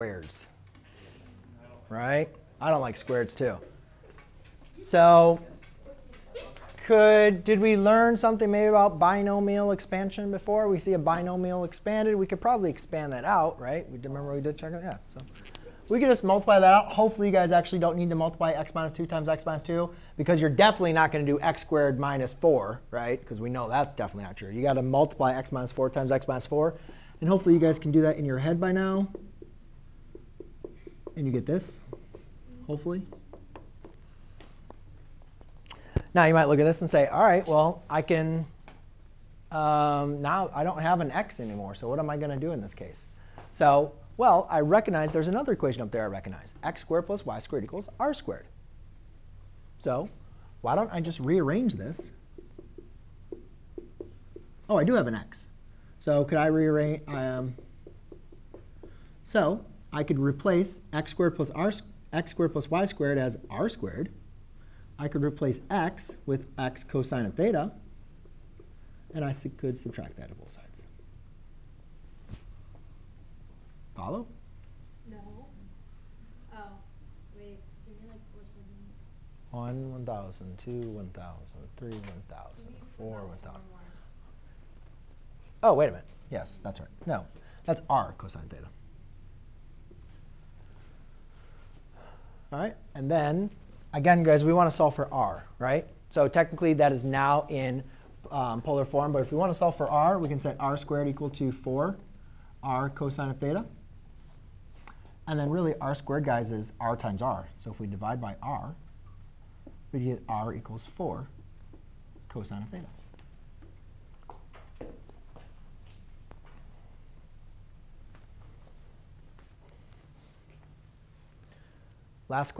squareds. Right? I don't like squareds too. So could did we learn something maybe about binomial expansion before? We see a binomial expanded. We could probably expand that out, right? We remember we did check it. Yeah. So we could just multiply that out. Hopefully you guys actually don't need to multiply x minus 2 times x minus 2 because you're definitely not going to do x squared minus 4, right? Because we know that's definitely not true. You got to multiply x minus 4 times x minus 4. And hopefully you guys can do that in your head by now. And you get this, hopefully. Now you might look at this and say, all right, well, I can, um, now I don't have an x anymore, so what am I going to do in this case? So, well, I recognize there's another equation up there I recognize. x squared plus y squared equals r squared. So why don't I just rearrange this? Oh, I do have an x. So could I rearrange? Um, so I could replace x squared plus r x squared plus y squared as r squared. I could replace x with x cosine of theta, and I could subtract that to both sides. Follow? No. Oh, wait. Give me like four seconds. 1, 1,000, 2, 1,000, 3, 1,000, We 4, forgot 1,000. one more. Oh, wait a minute. Yes, that's right. No, that's r cosine theta. Right, and then again, guys, we want to solve for r, right? So technically, that is now in um, polar form. But if we want to solve for r, we can set r squared equal to 4 r cosine of theta. And then really, r squared, guys, is r times r. So if we divide by r, we get r equals 4 cosine of theta. Last question.